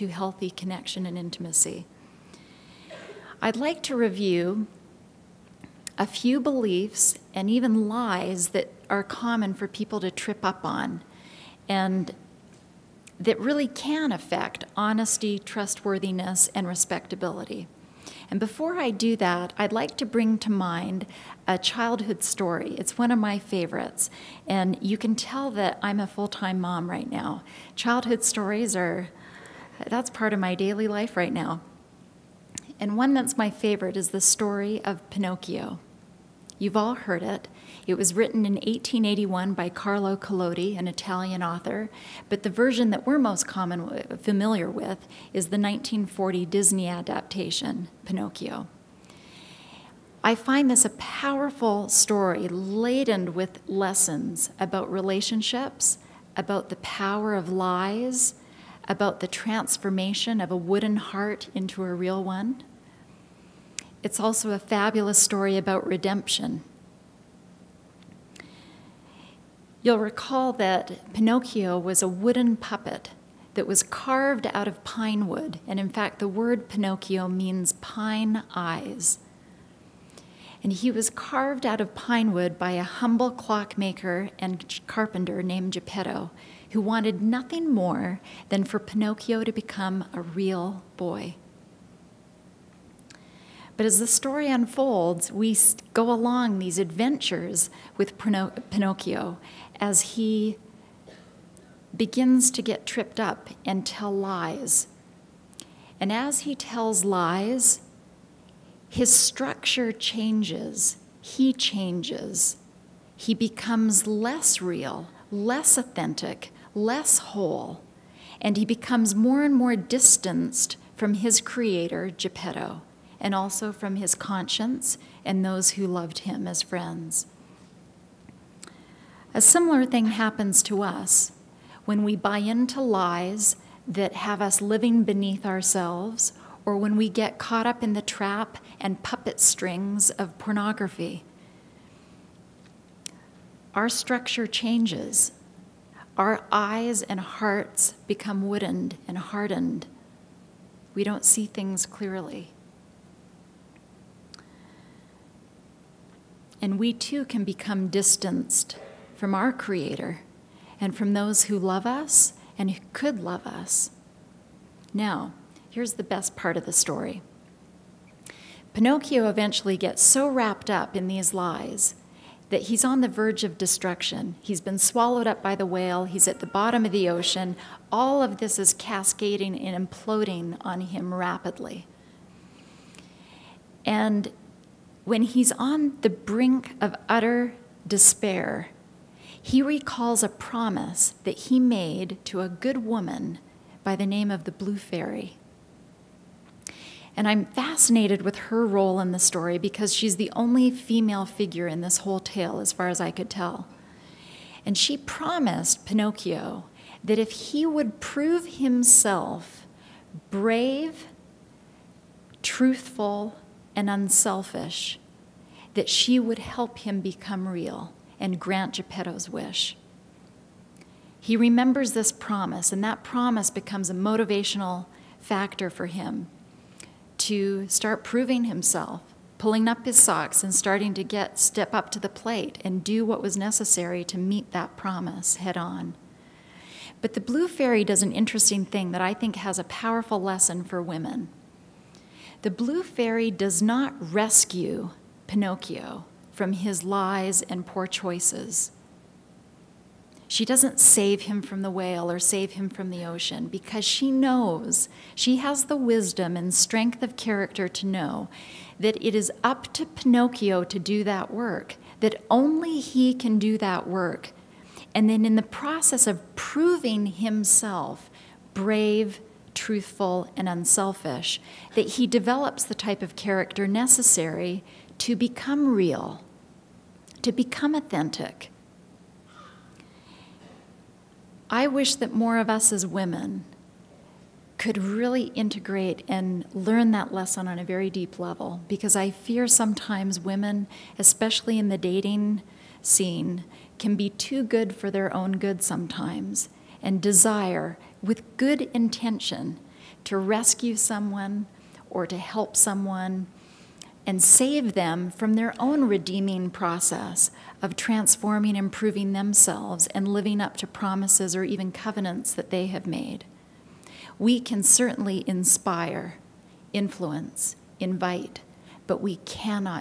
to healthy connection and intimacy. I'd like to review a few beliefs and even lies that are common for people to trip up on and that really can affect honesty, trustworthiness, and respectability. And before I do that, I'd like to bring to mind a childhood story. It's one of my favorites, and you can tell that I'm a full time mom right now. Childhood stories are, that's part of my daily life right now. And one that's my favorite is the story of Pinocchio. You've all heard it. It was written in 1881 by Carlo Collodi, an Italian author, but the version that we're most common familiar with is the 1940 Disney adaptation, Pinocchio. I find this a powerful story laden with lessons about relationships, about the power of lies, about the transformation of a wooden heart into a real one. It's also a fabulous story about redemption. You'll recall that Pinocchio was a wooden puppet that was carved out of pine wood, and in fact, the word Pinocchio means pine eyes. And he was carved out of pine wood by a humble clockmaker and carpenter named Geppetto, who wanted nothing more than for Pinocchio to become a real boy. But as the story unfolds, we go along these adventures with Pinocchio as he begins to get tripped up and tell lies. And as he tells lies, his structure changes, he changes. He becomes less real, less authentic, less whole, and he becomes more and more distanced from his creator, Geppetto and also from his conscience and those who loved him as friends. A similar thing happens to us when we buy into lies that have us living beneath ourselves, or when we get caught up in the trap and puppet strings of pornography. Our structure changes. Our eyes and hearts become woodened and hardened. We don't see things clearly. And we too can become distanced from our Creator and from those who love us and who could love us. Now, here's the best part of the story Pinocchio eventually gets so wrapped up in these lies that he's on the verge of destruction. He's been swallowed up by the whale, he's at the bottom of the ocean. All of this is cascading and imploding on him rapidly. And when he's on the brink of utter despair, he recalls a promise that he made to a good woman by the name of the Blue Fairy. And I'm fascinated with her role in the story because she's the only female figure in this whole tale, as far as I could tell. And she promised Pinocchio that if he would prove himself brave, truthful, and unselfish, that she would help him become real and grant Geppetto's wish. He remembers this promise, and that promise becomes a motivational factor for him to start proving himself, pulling up his socks and starting to get step up to the plate and do what was necessary to meet that promise head on. But the blue fairy does an interesting thing that I think has a powerful lesson for women. The blue fairy does not rescue Pinocchio from his lies and poor choices. She doesn't save him from the whale or save him from the ocean because she knows, she has the wisdom and strength of character to know that it is up to Pinocchio to do that work, that only he can do that work. And then in the process of proving himself brave, truthful, and unselfish, that he develops the type of character necessary to become real, to become authentic. I wish that more of us as women could really integrate and learn that lesson on a very deep level because I fear sometimes women, especially in the dating scene, can be too good for their own good sometimes and desire, with good intention, to rescue someone or to help someone and save them from their own redeeming process of transforming, improving themselves, and living up to promises or even covenants that they have made. We can certainly inspire, influence, invite, but we cannot